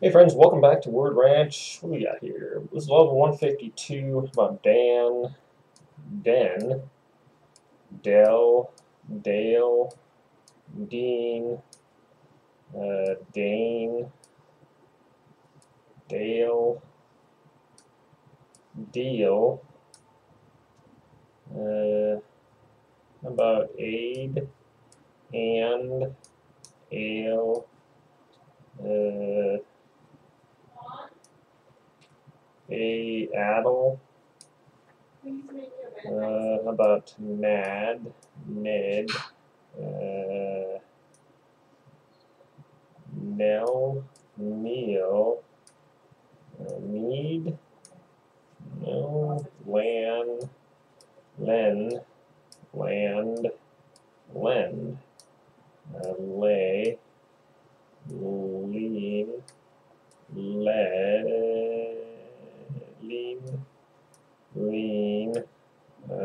Hey friends, welcome back to Word Ranch. What do we got here? This is level 152 about Dan, Den, Dell, Dale, Dean, uh, Dane, Dale, Deal, uh, about Aid, and, Ale, uh, a Adel, uh, how about Nad, Ned, uh, Nell, Neil, uh, Need, no, Lan, Len, Land, Lend, uh, Lay,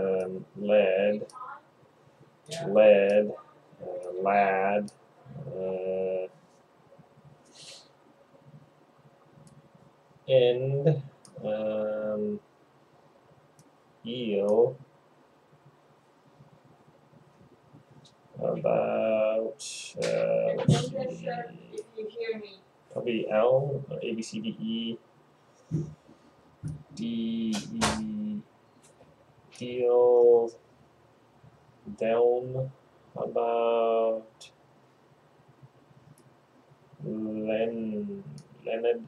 um, Lead, Lead, uh, Lad, uh, um, Eel, about, uh, let's see, If you hear me, probably L, A, B, C, D, E, D, deal, down, about, Len, Leonard,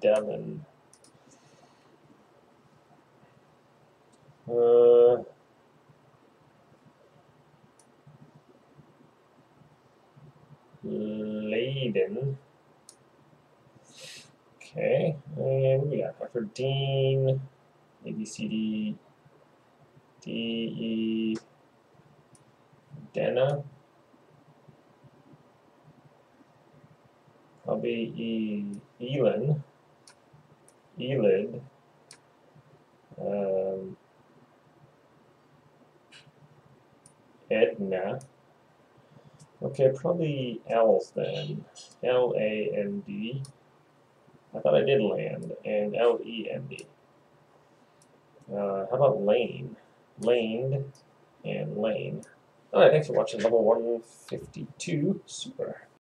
Devon. Uh, Layden. Okay, and we got Dr. Dean, A B C D D E Dena. Probably E Elin. Elid. Um, Edna. Okay, probably L's then. L A N D. I thought I did land. And L E N D. Uh, how about lane? Laned and lane. Alright, thanks for watching level 152. Super.